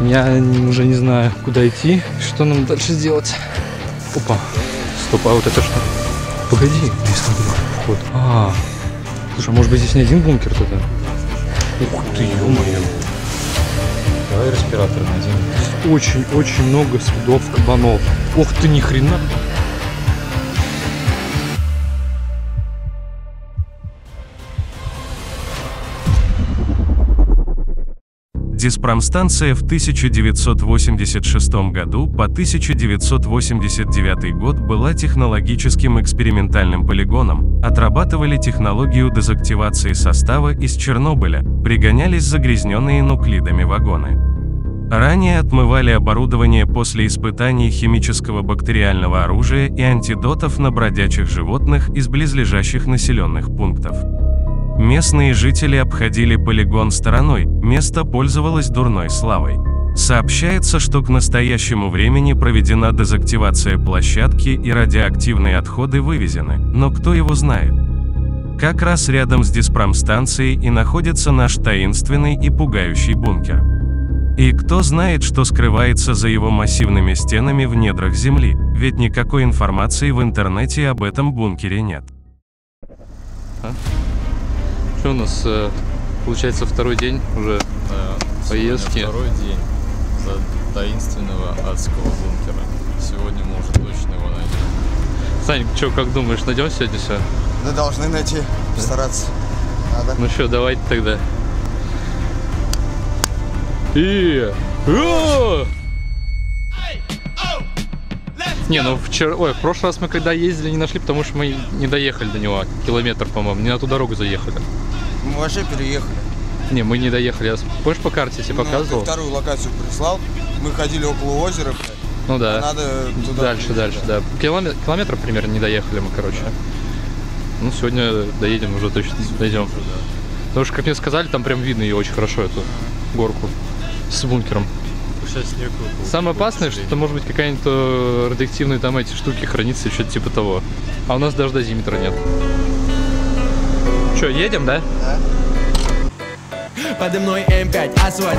Я уже не знаю, куда идти, что нам дальше делать. Опа. Стоп, а вот это что? Погоди, я смотрю. Вход. А, слушай, а может быть здесь не один бункер тогда? Ух ты, ё-моё. Давай респиратор наденем. Очень-очень много следов кабанов. Ух ты, ни хрена. Диспромстанция в 1986 году по 1989 год была технологическим экспериментальным полигоном, отрабатывали технологию дезактивации состава из Чернобыля, пригонялись загрязненные нуклидами вагоны. Ранее отмывали оборудование после испытаний химического бактериального оружия и антидотов на бродячих животных из близлежащих населенных пунктов. Местные жители обходили полигон стороной, место пользовалось дурной славой. Сообщается, что к настоящему времени проведена дезактивация площадки и радиоактивные отходы вывезены, но кто его знает? Как раз рядом с диспромстанцией и находится наш таинственный и пугающий бункер. И кто знает, что скрывается за его массивными стенами в недрах Земли, ведь никакой информации в интернете об этом бункере нет. Что у нас, э, получается, второй день уже Да, Поездки. второй день за таинственного адского бункера. Сегодня мы уже точно его найдем. Сань, что, как думаешь, найдем сегодня все? Да должны найти, постараться. Надо. Ну что, давайте тогда. И... О! Не, ну вчера, ой, в прошлый раз мы когда ездили, не нашли, потому что мы не доехали до него. Километр, по-моему, не на ту дорогу заехали. Мы вообще переехали. Не, мы не доехали. Я, помнишь, по карте тебе Ну, показывал? вторую локацию прислал. Мы ходили около озера. Ну да. А Надо туда. Дальше, дальше, да. Километр, километр примерно не доехали мы, короче. Ну, сегодня доедем, уже точно дойдем. Потому что, как мне сказали, там прям видно ее очень хорошо, эту горку с бункером. Самое опасное, что это может быть какая-нибудь э, радиоактивные там эти штуки хранится, что-то типа того. А у нас даже дозиметра нет. Че, едем, да? Подо мной М5, асфальт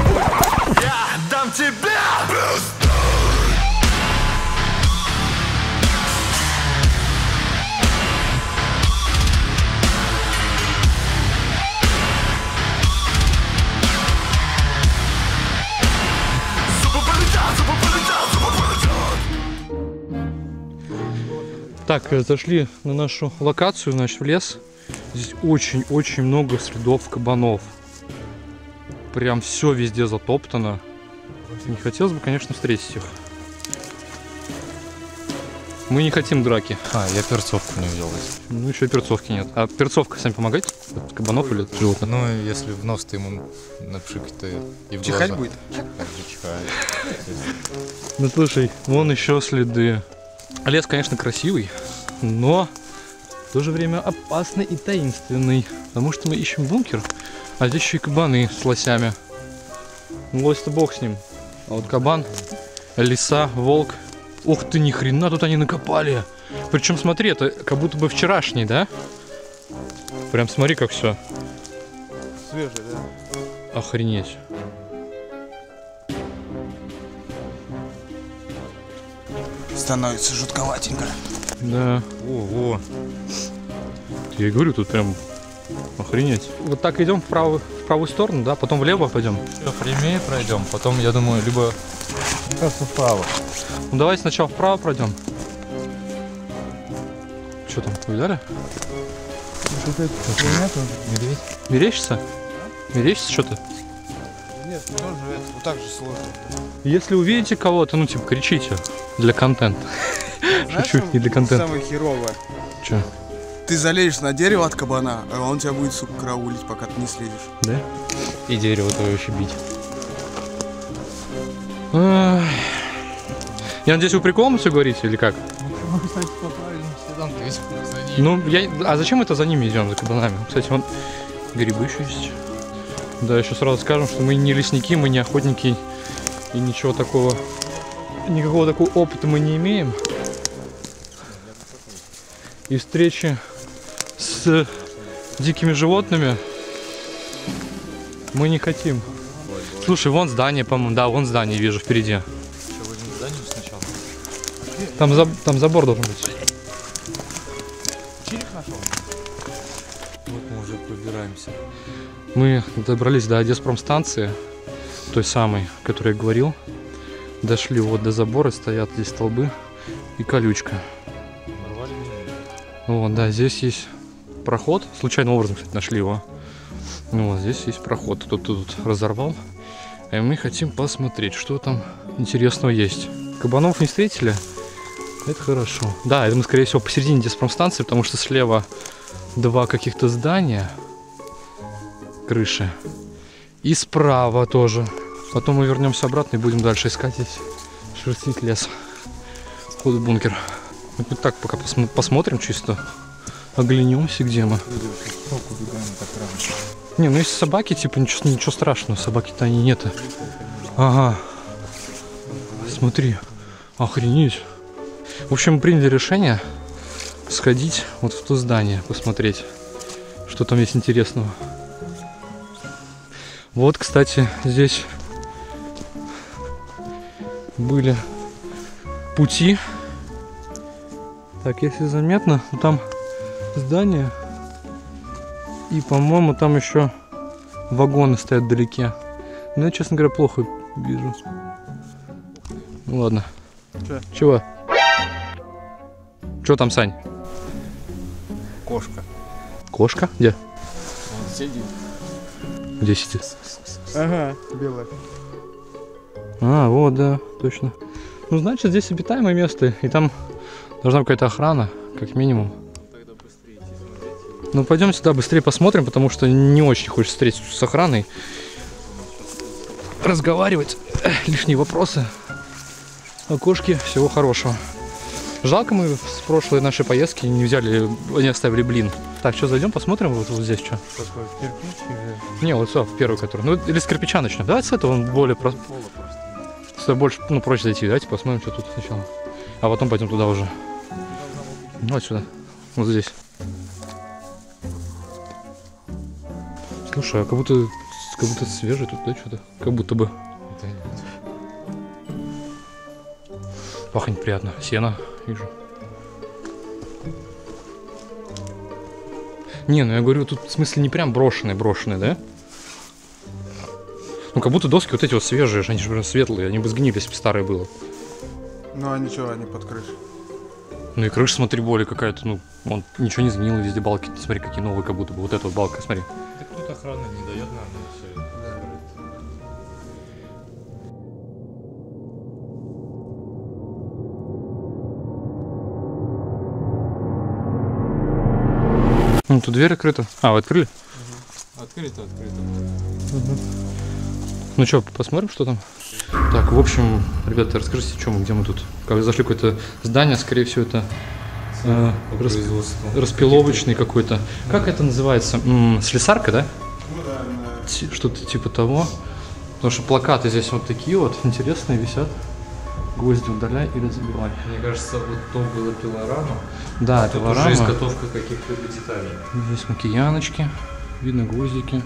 Так, э, зашли на нашу локацию, значит, в лес. Здесь очень-очень много следов кабанов. Прям все везде затоптано. Не хотелось бы, конечно, встретить их. Мы не хотим драки. А, я перцовку не взял. Ну, еще перцовки нет. А перцовка, Сань, помогает? От кабанов или от животных? Ну, если в нос ты ему напшикать, то и в Чихать глаза. будет? Ну, слушай, вон еще следы. Лес, конечно, красивый, но в то же время опасный и таинственный. Потому что мы ищем бункер, а здесь еще и кабаны с лосями. Ну, лось-то бог с ним. А вот кабан, лиса, волк. Ух ты, ни хрена тут они накопали. Причем смотри, это как будто бы вчерашний, да? Прям смотри, как все. Свежий, да. Охренеть. Становится жутковатенько. Да. Ого. Я и говорю, тут прям охренеть. Вот так идем в правую, в правую сторону, да, потом влево пойдем. Все, прямее пройдем, потом, я думаю, либо... Мне кажется, вправо. Ну давай сначала вправо пройдем. Что там, увидали? Медведь? Мерещится? Мерещится что-то? Нет, тоже это, вот так же сложно. Если увидите кого-то, ну типа кричите для контента. Знаешь, Шучу, не для контента. Самое херовое. Че? Ты залезешь на дерево от кабана, а он тебя будет, сука, караулить, пока ты не слезешь. Да? И дерево твое еще бить. Я надеюсь, вы приколом все говорите или как? Ну, я... А зачем это за ними идем, за кабанами? Кстати, вон грибы еще есть. Да, еще сразу скажем, что мы не лесники, мы не охотники и ничего такого, никакого такого опыта мы не имеем. И встречи с дикими животными мы не хотим. Слушай, вон здание, по-моему, да, вон здание вижу впереди. Что, выйдем к зданию сначала? Там, за- там забор должен быть. Вот мы уже пробираемся. Мы добрались до Одеспромстанции, той самой, о которой я говорил. Дошли вот до забора, стоят здесь столбы и колючка. Вот, да, здесь есть проход. Случайным образом, кстати, нашли его. Ну вот, здесь есть проход. Кто-то тут разорвал. И мы хотим посмотреть, что там интересного есть. Кабанов не встретили? Это хорошо. Да, это мы, скорее всего, посередине диспромстанции, потому что слева два каких-то здания. Крыши. И справа тоже. Потом мы вернемся обратно и будем дальше искать здесь. Шерстить лес. Вход в бункер. Тут так пока посмо- посмотрим чисто. Оглянемся, где мы. Не, ну если собаки, типа, ничего, ничего страшного. Собаки-то они нет. Ага. Смотри. Охренеть. В общем, приняли решение сходить вот в то здание, посмотреть, что там есть интересного. Вот, кстати, здесь были пути. Так, если заметно, там здание. И, по-моему, там еще вагоны стоят вдалеке. Но я, честно говоря, плохо вижу. Ну ладно. Чё? Чего? Чё там, Сань? Кошка. Кошка? Где? Он сидит. Где сидит? Ага, белая. А, вот, да, точно. Ну, значит, здесь обитаемое место, и там должна какая-то охрана, как минимум. Ну, пойдем сюда быстрее посмотрим, потому что не очень хочется встретиться с охраной. Разговаривать, лишние вопросы. О кошке всего хорошего. Жалко, мы с прошлой нашей поездки не взяли, не оставили блин. Так, что, зайдем, посмотрим вот, вот здесь что? Какой Не, вот все, первый, который. Ну, или с кирпича начнем. Давайте с этого, он более про... Сюда больше, ну, проще зайти. Давайте посмотрим, что тут сначала. А потом пойдем туда уже. Ну, Вот сюда. Вот здесь. Слушай, а как будто, как будто свежий тут, да, что-то? Как будто бы. Да нет. Пахнет приятно. Сено вижу. Не, ну я говорю, тут в смысле не прям брошенные, брошенные, да? Ну, как будто доски вот эти вот свежие, они же прям светлые, они бы сгнили, если бы старые было. Ну а ничего, они под крышей. Ну и крыша, смотри, более какая-то, ну, вон, ничего не сгнило, везде балки, смотри, какие новые, как будто бы. Вот эта вот балка, смотри. Тут охрана не дает, наверное, все это. Ну, тут дверь открыта. А, вы открыли? Открыто, открыто. Ну что, посмотрим, что там? Так, в общем, ребята, расскажите, что мы, где мы тут? Как зашли какое-то здание, скорее всего, это э, По распиловочный какой-то. Как это называется? М, слесарка, да? Ну да, Ти- Что-то типа того. Потому что плакаты здесь вот такие вот интересные висят. Гвозди удаляй или забивай. Мне кажется, вот то было пилорама. Да, Тут пилорама. уже изготовка каких-то деталей. Здесь макияночки, видно гвоздики.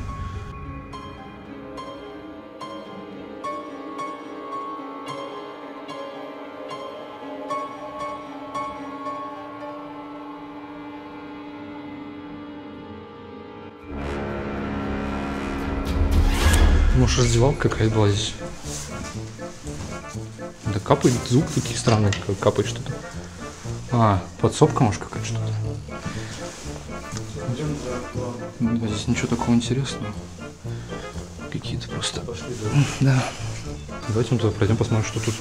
Может, раздевалка какая-то была здесь? Да капает звук такие странные, как капает что-то. А, подсобка, может, какая-то что-то. Да, здесь ничего такого интересного. Какие-то просто... Да. Давайте мы туда пройдем, посмотрим, что тут.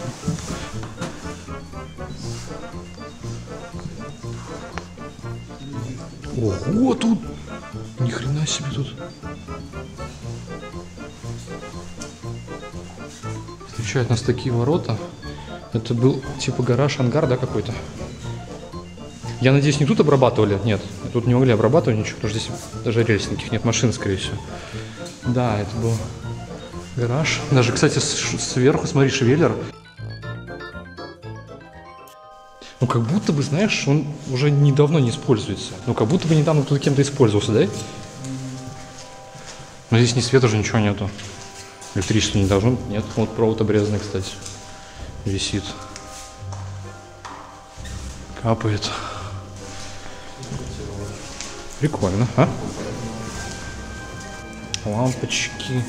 Ого, тут! Ни хрена себе тут. Встречают нас такие ворота. Это был типа гараж, ангар, да, какой-то? Я надеюсь, не тут обрабатывали? Нет, тут не могли обрабатывать ничего, потому что здесь даже рельс никаких нет, машин, скорее всего. Да, это был гараж. Даже, кстати, сверху, смотри, шевеллер. Ну, как будто бы, знаешь, он уже недавно не используется. Ну, как будто бы недавно кто-то кем-то использовался, да? Но здесь ни света уже ничего нету. Электричество не должно быть. Нет, вот провод обрезанный, кстати. Висит. Капает. Прикольно, а? Лампочки.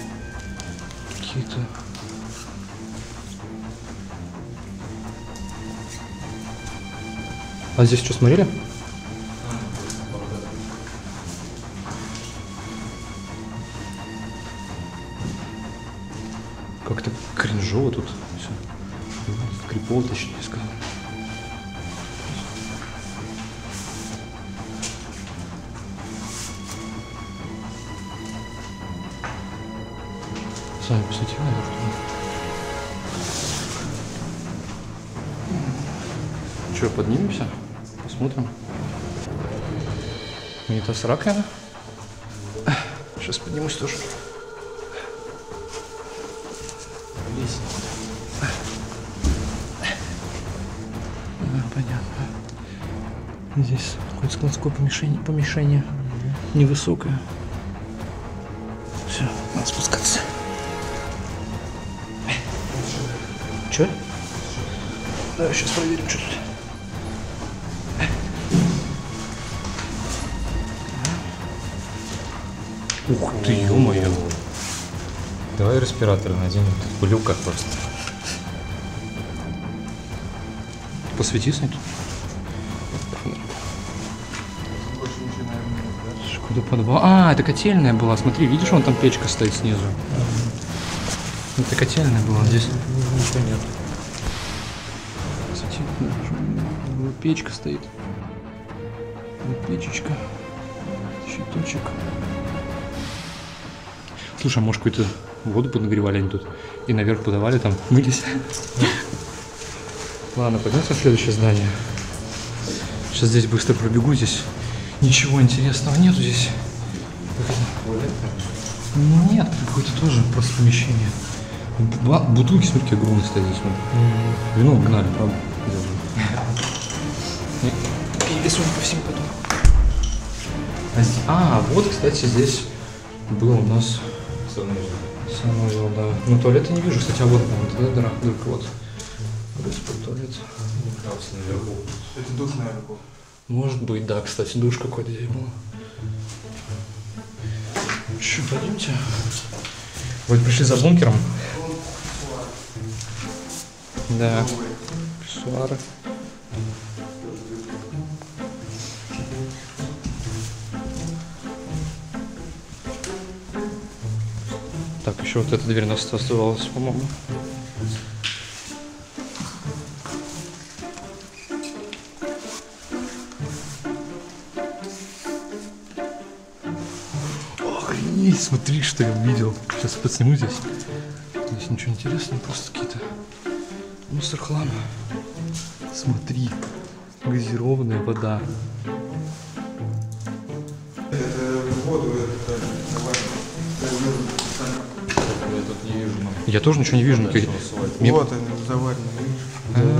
Какие-то. А здесь что, смотрели? Раковина. Сейчас поднимусь тоже. А, понятно. Здесь хоть складское помещение, помещение невысокое. Все, надо спускаться. Че? Да, сейчас проверим, что тут. Ух ты, ё-моё. Давай респиратор наденем. Тут в люках просто. Посвети, Сань. Куда подвал? А, это котельная была. Смотри, видишь, вон там печка стоит снизу. Это котельная была здесь. Ничего нет. Кстати, вот печка стоит. Печечка. Щиточек. Слушай, а может какую-то воду поднагревали они тут и наверх подавали там, мылись? Ладно, пойдемте в следующее здание. Сейчас здесь быстро пробегу, здесь ничего интересного нету здесь. Нет, какое-то тоже просто помещение. Бутылки, смотри, какие огромные стоят здесь. Вино угнали, правда? Судя по всему, потом. А, А, вот, кстати, здесь был у нас санузел, да. Ну, туалета не вижу, кстати, а вот, да, дыра, дырка, вот. Господи, туалет. Это душ, наверное, был. Может быть, да, кстати, душ какой-то здесь был. Че, пойдемте. Вы пришли за бункером? Да. Писсуары. Так, еще вот эта дверь у нас оставалась, по-моему. Охренеть, смотри, что я увидел. Сейчас подсниму здесь. Здесь ничего интересного, просто какие-то мусор хлам. Смотри, газированная вода. Я тут не вижу. но Я тоже ничего не вижу. никаких- Мне- Вот они заварены.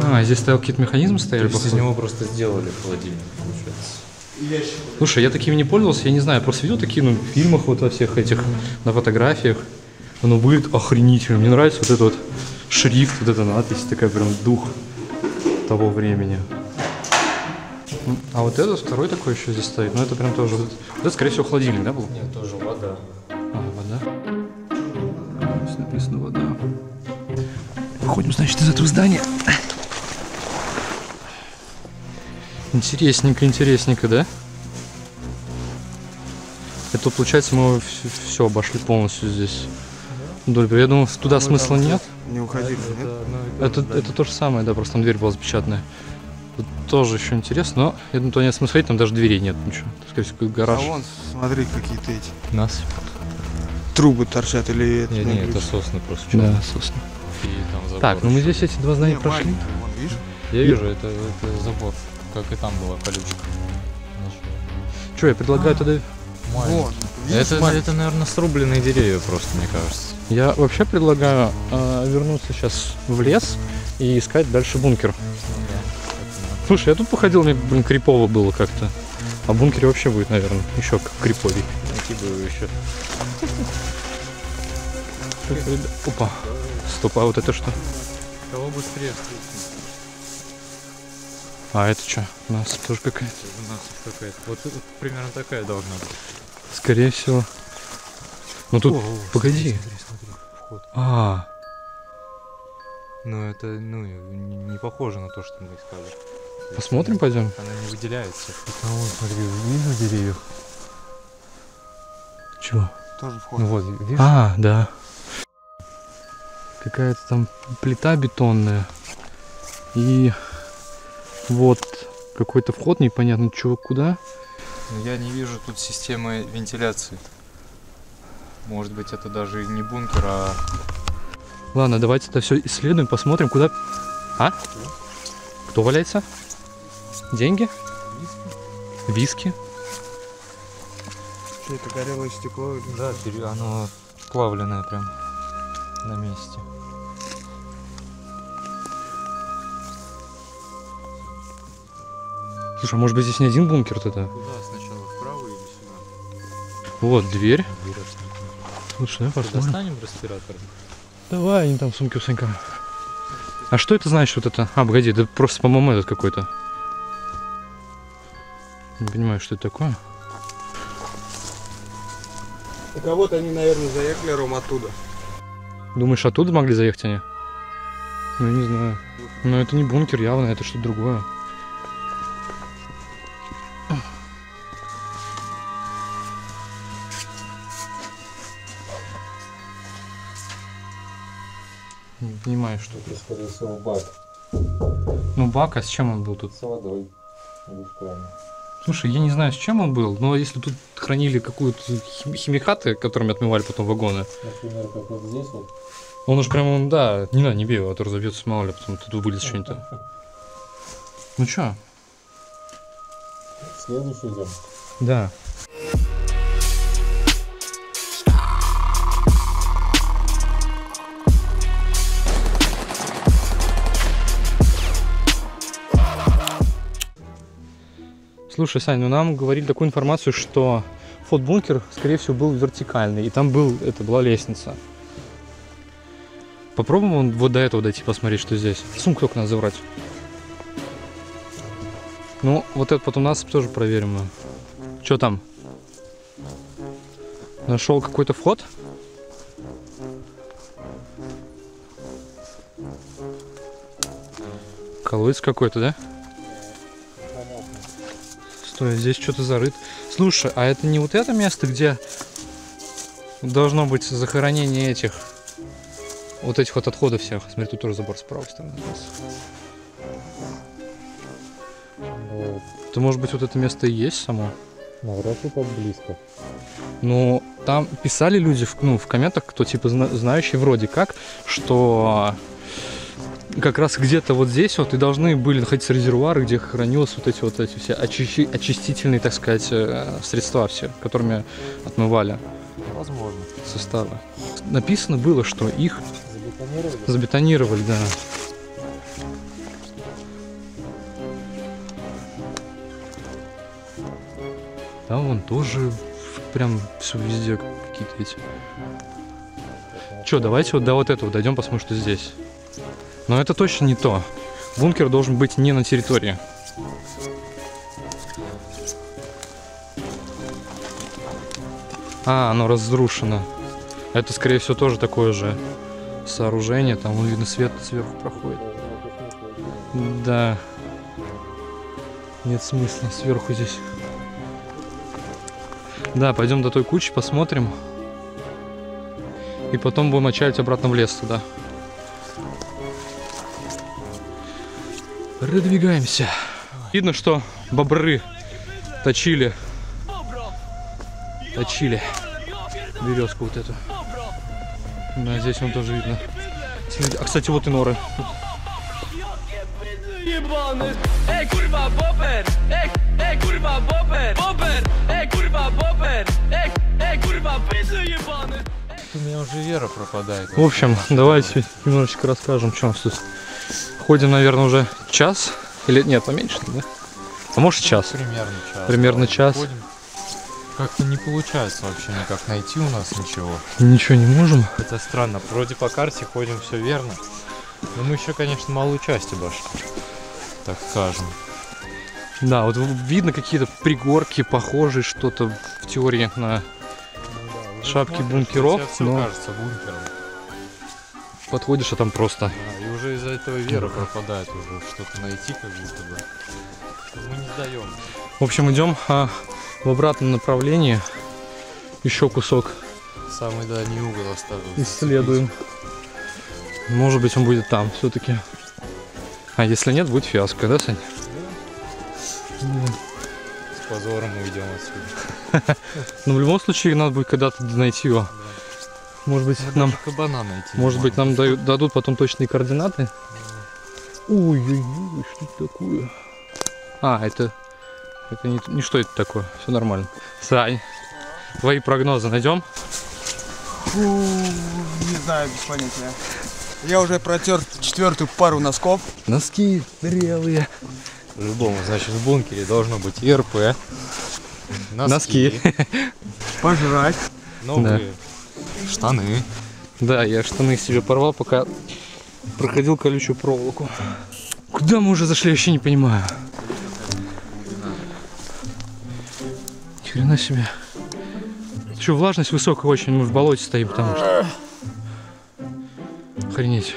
А, здесь стоял какие-то механизмы стояли. То есть из него просто сделали холодильник, получается. Ящик. Слушай, я такими не пользовался, я не знаю, просто видел такие, ну, в фильмах вот во всех этих, на фотографиях. Оно будет охренительно. Мне нравится вот этот вот шрифт, вот эта надпись, такая прям дух того времени. М, А вот этот второй такой еще здесь стоит, ну это прям тоже, вот это, скорее всего холодильник, да, был? Нет, тоже. А, вода. Выходим, значит, из этого здания. Интересненько, интересненько, да? Это получается мы все обошли полностью здесь. Вдоль. Я думал, туда смысла нет. Не уходили, нет? Это, это то же самое, да, просто там дверь была запечатанная. Тут тоже еще интересно, но я думаю, туда нет смысла ходить, там даже дверей нет ничего. Это, скорее всего, как А гараж. вон, смотри, какие-то эти Нас? трубы торчат или это Не, на не, это сосны просто. Да, собственно. Так, ну мы здесь эти два здания Не, прошли. маленький, вон, видишь? Я вижу, это, это забор. Как и там была колючка. Что, я предлагаю тогда... Вон, видишь, Это, это, наверное, срубленные деревья просто, мне кажется. Я вообще предлагаю э, вернуться сейчас в лес и искать дальше бункер. Слушай, я тут походил, мне, блин, крипово было как-то. А в бункере вообще будет, наверное, еще криповей. Найти бы его еще. Опа. Стоп, а вот это что? Кого быстрее А это что? У нас тоже какая-то. У нас какая-то. Вот это примерно такая должна быть. Скорее всего. Ну тут, О, о, погоди. Смотри, смотри, смотри. Вход. А, Ну это, ну, не, похоже на то, что мы искали. Посмотрим, пойдем. Она не выделяется. А вон, смотри, вижу деревьев. Чего? Тоже вход. Ну вот, видишь? А, да. Какая-то там плита бетонная. И вот какой-то вход непонятно чего куда. Но я не вижу тут системы вентиляции. Может быть, это даже и не бункер, а Ладно, давайте это все исследуем, посмотрим, куда... А? Кто валяется? Деньги? Виски? Что это горелое стекло? да, пере- оно плавленное прям на месте. Слушай, а может быть здесь не один бункер тогда? Куда сначала вправо или сюда? Вот, дверь. Дверь. Слушай, давай посмотрим. Достанем респиратор? Давай, они там в сумке у Санька. А что это значит вот это? А, погоди, это просто, по-моему, этот какой-то. Не понимаю, что это такое. У кого-то они, наверное, заехали, Ром, оттуда. Думаешь, оттуда могли заехать они? Ну, я не знаю. Но это не бункер явно, это что-то другое. Понимаю, что это. Скорее всего, бак Ну, бак, а с чем он был тут? с водой. Слушай, я не знаю, с чем он был, но если тут хранили какую-то хим- химикаты, которыми отмывали потом вагоны, Например, как вот здесь вот. он уж прям, он, да, не надо, не бей его, а то разобьется, мало ли, потом тут вылез что-нибудь. Ну чё? Следующий идем. Да. Слушай, Сань, ну нам говорили такую информацию, что вход в бункер, скорее всего, был вертикальный, и там был, это была лестница. Попробуем вот до этого дойти, посмотреть, что здесь. Сумку только надо забрать. Ну, вот это потом нас тоже проверим. Что там? Нашел какой-то вход? Колодец какой-то, да? Стой, здесь что-то зарыт. Слушай, а это не вот это место, где должно быть захоронение этих вот этих вот отходов всех. Смотри, тут тоже забор с правой стороны. Это может быть вот это место и есть само? Навряд ли так близко. Ну, там писали люди в, ну, в комментах, кто типа зна- знающий вроде как, что как раз где-то вот здесь вот и должны были находиться резервуары, где хранились вот эти вот эти все очищи- очистительные, так сказать, э, средства все, которыми отмывали Возможно. составы. Написано было, что их Забетонировали? забетонировали, да. Там вон тоже прям все везде какие-то эти. Че, давайте вот до вот этого дойдем, посмотрим, что здесь. Но это точно не то. Бункер должен быть не на территории. А, оно разрушено. Это, скорее всего, тоже такое же сооружение. Там, видно, свет сверху проходит. Да. Нет смысла сверху здесь. Да, пойдем до той кучи, посмотрим. И потом будем отчалить обратно в лес туда. Продвигаемся. Видно, что бобры точили. Точили березку вот эту. Да, здесь он тоже видно. А, кстати, вот и норы. Ебаный У меня уже вера пропадает. В общем, давайте немножечко расскажем, что у нас тут. Ходим, наверное, уже час. Или нет, поменьше, да? А может час. Примерно час. Примерно час. ходим. Как-то не получается вообще никак найти у нас ничего. Ничего не можем. Хотя странно, вроде по карте ходим все верно. Но мы еще, конечно, малую часть обошли. Так скажем. Да, вот видно какие-то пригорки, похожие что-то в теории на Шапки бункеров, все но- кажется бункером. Подходишь, а там просто. Да, и уже из-за этого вера пропадает уже что-то найти как будто бы. Мы не сдаем. В общем, идем а, в обратном направлении. Еще кусок Самый дальний угол оставил. исследуем. Может быть, он будет там все-таки. А если нет, будет фиаско, да, Сань? С позором уйдем отсюда. Но в любом случае надо будет когда-то найти его. Может быть, нам, Даже кабана найти. может быть, нам дают, дадут потом точные координаты. Ой-ой-ой, что это такое? А, это, это не, не что это такое, все нормально. Сань, твои прогнозы найдем? Фу, не знаю, без понятия. Я уже протер четвертую пару носков. Носки зрелые. По-любому, значит, в бункере должно быть и РП. Носки. Пожрать. Новые штаны. Да, я штаны себе порвал, пока проходил колючую проволоку. Куда мы уже зашли, вообще не понимаю. Ни хрена себе. Что, влажность высокая очень, мы в болоте стоим, потому что... Охренеть.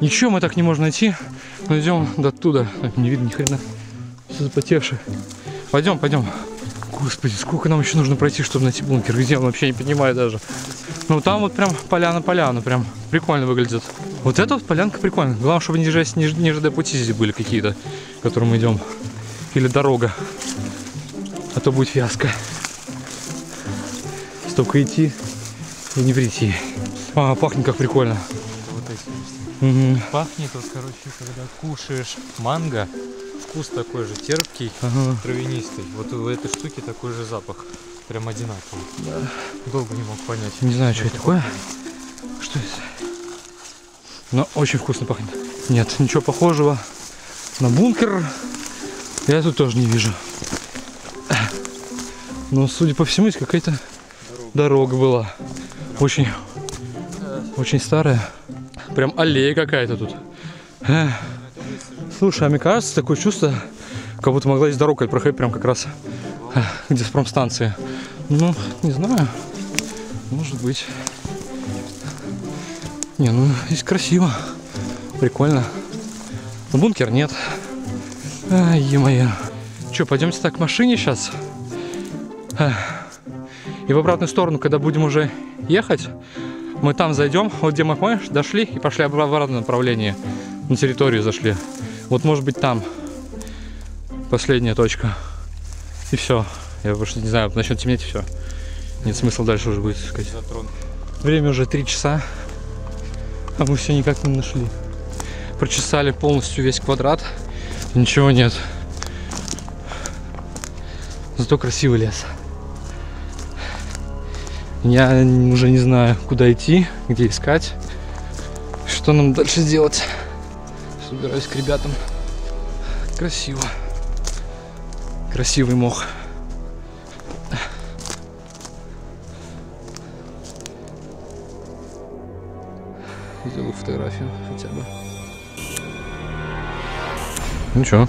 Ничего мы так не можем найти. Но идем до туда. Не видно ни хрена. Все запотевшее. Пойдем, пойдем. Господи, сколько нам еще нужно пройти, чтобы найти бункер? Где он вообще не понимаю даже. Ну там вот прям поляна-поляна, прям прикольно выглядит. Вот эта вот полянка прикольная. Главное, чтобы ниже, ниже, ниже пути здесь были какие-то, к которым мы идем. Или дорога. А то будет фиаско. Столько идти и не прийти. А, пахнет как прикольно. Вот эти. Мгм. Пахнет вот, короче, когда кушаешь манго, вкус такой же терпкий, Ага. травянистый. Вот у этой штуки такой же запах. Прям одинаковый. Долго не мог понять. Не знаю, что это такое. Что это? Но очень вкусно пахнет. Нет, ничего похожего на бункер я тут тоже не вижу. Но, судя по всему, здесь какая-то дорога была. Очень, очень старая. Прям аллея какая-то тут. Слушай, а мне кажется, такое чувство, как будто могла здесь дорога проходить прям как раз э, где с промстанции. Ну, не знаю. Может быть. Не, ну здесь красиво. Прикольно. Но бункер нет. Ай, е-мое. Че, пойдемте так к машине сейчас? И в обратную сторону, когда будем уже ехать, мы там зайдем, вот где мы, помнишь, дошли и пошли в обратном направлении. На территорию зашли. Вот может быть там последняя точка. И все. Я больше не знаю, начнет темнеть и все. Нет смысла дальше уже будет искать. Время уже 3 часа, а мы все никак не нашли. Прочесали полностью весь квадрат, ничего нет. Зато красивый лес. Я уже не знаю, куда идти, где искать, что нам дальше делать. Собираюсь к ребятам. Красиво. Красивый мох. Сделаю фотографию хотя бы. Ну чё?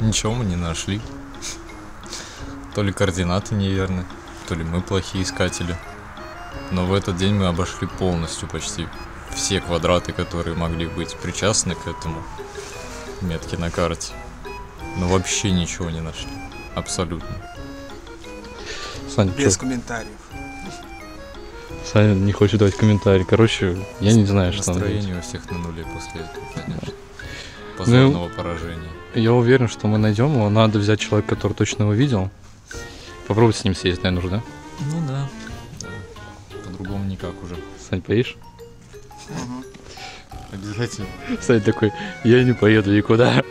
Ничего мы не нашли. То ли координаты неверны, то ли мы плохие искатели. Но в этот день мы обошли полностью почти все квадраты, которые могли быть причастны к этому метке на карте. Но вообще ничего не нашли. Абсолютно. Саня, Без чё? комментариев. Саня не хочет давать комментарий. Короче, я не знаю, что. Настроение у всех на нуле после этого, конечно. Позорного поражения. Я уверен, что мы найдем его. Надо взять человека, который точно его видел. Попробовать с ним сесть, наверное, уже, да? Ну да. да. По-другому никак уже. Сань, поедешь? Обязательно. Сань такой, я не поеду никуда.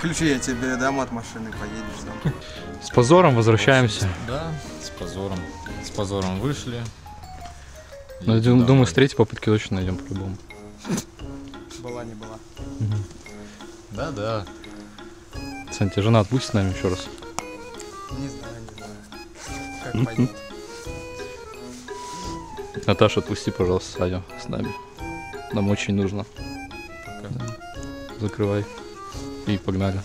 Ключи я тебе дам от машины, поедешь там. С позором возвращаемся. Да, с позором. С позором вышли. Туда думаю, вот. с третьей попытки точно найдем по-любому. Была не была. Да, да. Сань, тебе жена отпустит с нами еще раз? Не знаю, не знаю. пойдет. Наташа, отпусти, пожалуйста, Саню с нами. Нам очень нужно. Пока. Закрывай. И погнали.